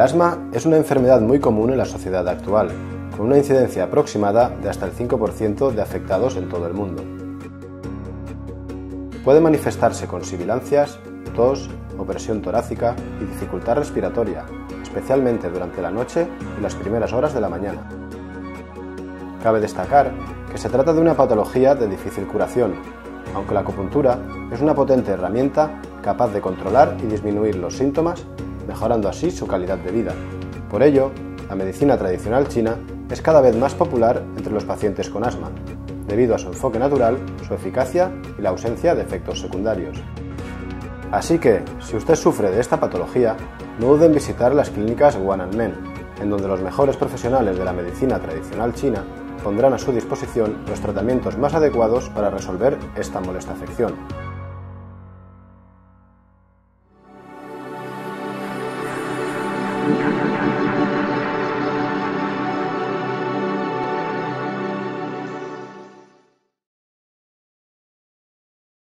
El asma es una enfermedad muy común en la sociedad actual, con una incidencia aproximada de hasta el 5% de afectados en todo el mundo. Puede manifestarse con sibilancias, tos, opresión torácica y dificultad respiratoria, especialmente durante la noche y las primeras horas de la mañana. Cabe destacar que se trata de una patología de difícil curación, aunque la acupuntura es una potente herramienta capaz de controlar y disminuir los síntomas, mejorando así su calidad de vida. Por ello, la medicina tradicional china es cada vez más popular entre los pacientes con asma, debido a su enfoque natural, su eficacia y la ausencia de efectos secundarios. Así que, si usted sufre de esta patología, no dude en visitar las clínicas Guananmen, en donde los mejores profesionales de la medicina tradicional china pondrán a su disposición los tratamientos más adecuados para resolver esta molesta afección.